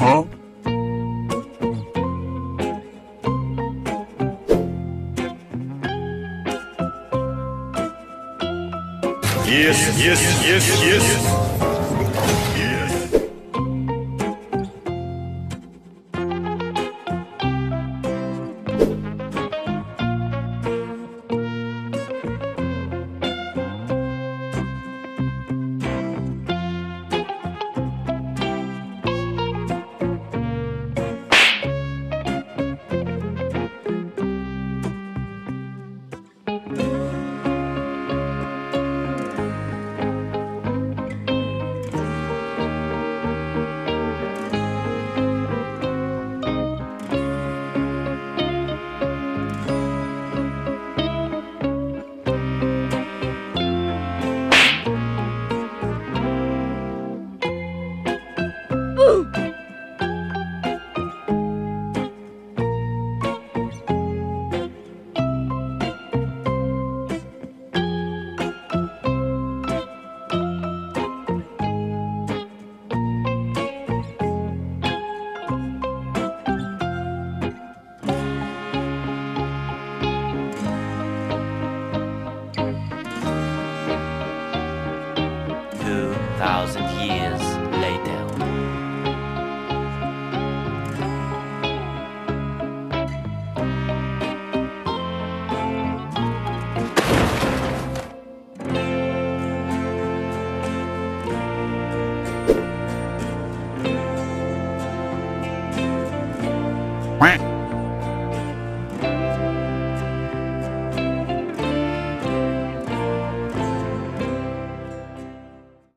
Huh? Yes, yes, yes, yes. Yes. thousand years later. Quack.